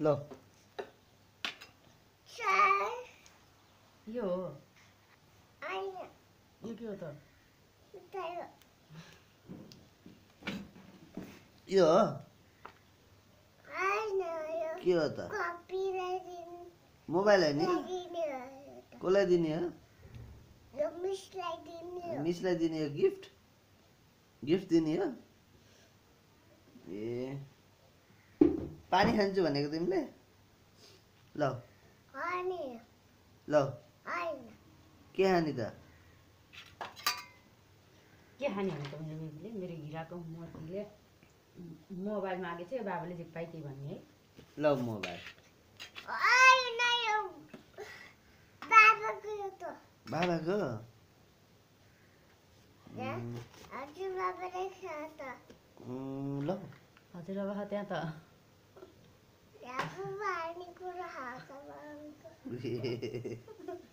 ल। यो हो। यो के हो त? यो हो। के हो त? मोबाइल हो नि? कसलाई दिने हो। मिसलाई दिने हो गिफ्ट? गिफ्ट दिने हो? पानी खान्छु भनेको तिमीले? ल। ल। के खाने त? के खाने भनेको मेरो हिराको मोतीले मोबाइल मागेको थियो बाबाले जे पाइ त्यही भन्ने है? ल मोबाइल। बाबाको ल। हजुर अब त्यहाँ त। 爸爸，你故事好，咱们。